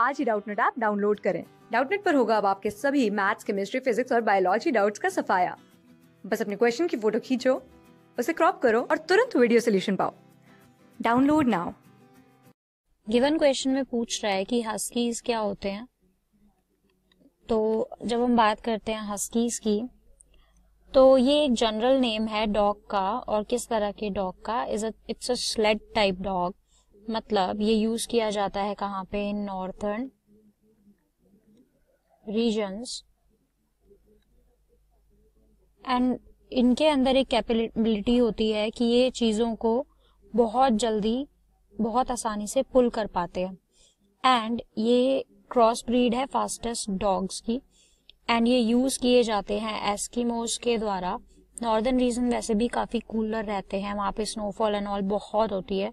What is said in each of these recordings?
आज ही Doubtnut app download करें। डाउटनेट पर होगा अब आपके सभी मैथ्स केमिस्ट्री फिजिक्स और बायोलॉजी डाउट्स का सफाया। बस अपने क्वेश्चन की फ़ोटो खींचो, उसे क्रॉप करो और तुरंत वीडियो सोल्यूशन पाओ। डाउनलोड नाउ गिवन क्वेश्चन में पूछ रहा है कि हस्कीज क्या होते हैं? तो जब हम बात करते हैं हस्कीज की तो ये एक जनरल नेम है डॉग का और किस तरह के डॉग का? Is it's a sled type dog मतलब ये यूज़ किया जाता है कहाँ पे? इन नॉर्थर्न रीजन्स एंड इनके अंदर एक कैपेबिलिटी होती है कि ये चीज़ों को बहुत जल्दी, बहुत आसानी से पुल कर पाते हैं। एंड ये क्रॉस ब्रीड है फास्टेस्ट डॉग्स की। एंड ये यूज़ किए जाते हैं एस्कीमोस के द्वारा। नॉर्दर्न रीजन वैसे भी काफ़ी कूलर रहते हैं। वहाँ पे स्नोफॉल एंड ऑल बहुत होती है।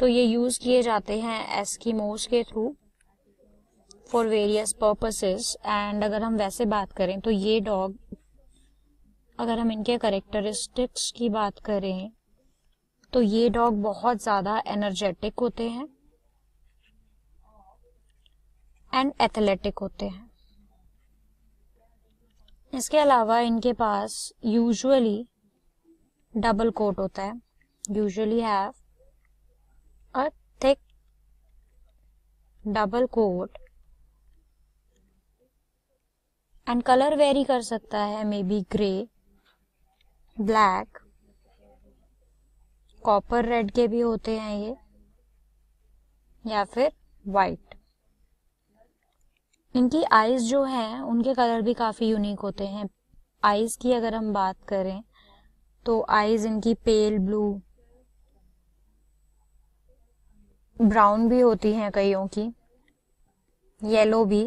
तो ये यूज़ किए जाते हैं एस्कीमोस के through for various purposes and अगर हम वैसे बात करें तो ये डॉग अगर हम इनके करेक्टरिस्टिक्स की बात करें तो ये डॉग बहुत ज़्यादा एनर्जेटिक होते हैं एंड एथलेटिक होते हैं। इसके अलावा इनके पास यूजुअली डबल कोट होता है। Usually have a thick double coat and colour vary कर सकता है maybe grey black copper red के भी होते हैं ये, या फिर वाइट इनकी आईज जो हैं, उनके कलर भी काफ़ी यूनिक होते हैं. आईज की अगर हम बात करें तो आईज इनकी पेल ब्लू ब्राउन भी होती हैं कईयों की, येलो भी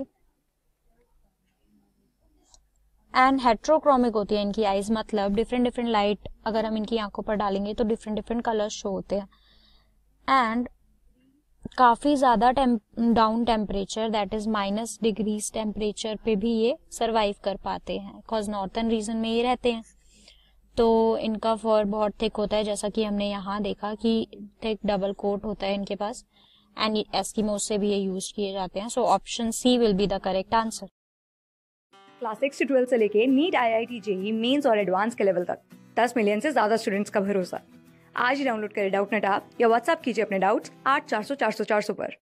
एंड हेट्रोक्रोमिक होती है इनकी आईज मतलब डिफरेंट डिफरेंट लाइट अगर हम इनकी आँखों पर डालेंगे तो डिफरेंट डिफरेंट कलर शो होते हैं। एंड काफ़ी ज़्यादा down temperature that is minus degrees temperature पे भी ये सरवाइव कर पाते हैं बिकॉज़ नॉर्थन रीजन में ये रहते हैं। तो इनका फर बहुत थिक होता है, जैसा कि हमने यहाँ देखा कि थिक डबल कोट होता है इनके पास। एंड एस्किमो से भी ये यूज़ किए जाते हैं। So option C will be the correct answer class six से ट्वेल्थ से लेके NEET I I T JEE Mains और एडवांस के लेवल तक। दस मिलियन से ज़्यादा स्टूडेंट्स का भरोसा। आज ही डाउनलोड करें डाउट नेट आप या व्हाट्सअप कीजिए अपने डाउट्स आठ चार सौ चार सौ चार सौ पर।